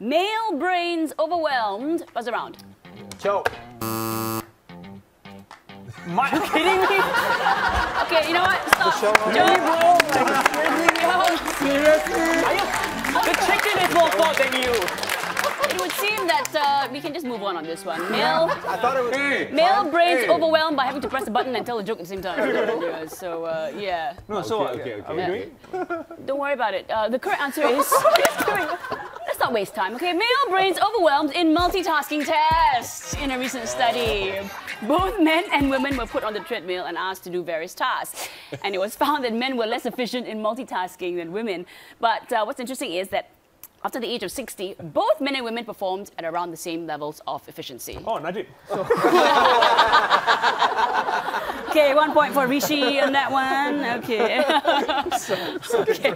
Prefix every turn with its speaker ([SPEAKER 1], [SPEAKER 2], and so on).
[SPEAKER 1] Male brains overwhelmed. Buzz around.
[SPEAKER 2] Choke.
[SPEAKER 3] My, are you kidding me?
[SPEAKER 1] Okay, you know what? Stop.
[SPEAKER 2] show off.
[SPEAKER 1] Joe.
[SPEAKER 3] The chicken is more fault than you.
[SPEAKER 1] It would seem that uh, we can just move on on this one. Male,
[SPEAKER 2] I thought it was.
[SPEAKER 4] Hey.
[SPEAKER 1] male brains
[SPEAKER 4] Hey.
[SPEAKER 1] overwhelmed by having to press the button and tell a joke at the same time. Yeah, so uh, yeah,
[SPEAKER 3] No, so
[SPEAKER 4] Okay, okay,
[SPEAKER 3] are we
[SPEAKER 4] okay.
[SPEAKER 3] doing?
[SPEAKER 1] don't worry about it. Uh, the correct answer is. Not waste time, okay? Male brains overwhelmed in multitasking tests. In a recent study, both men and women were put on the treadmill and asked to do various tasks. And it was found that men were less efficient in multitasking than women. But uh, what's interesting is that after the age of 60, both men and women performed at around the same levels of efficiency.
[SPEAKER 3] Oh, Najib.
[SPEAKER 1] Okay, one point for Rishi on that one. Okay. okay.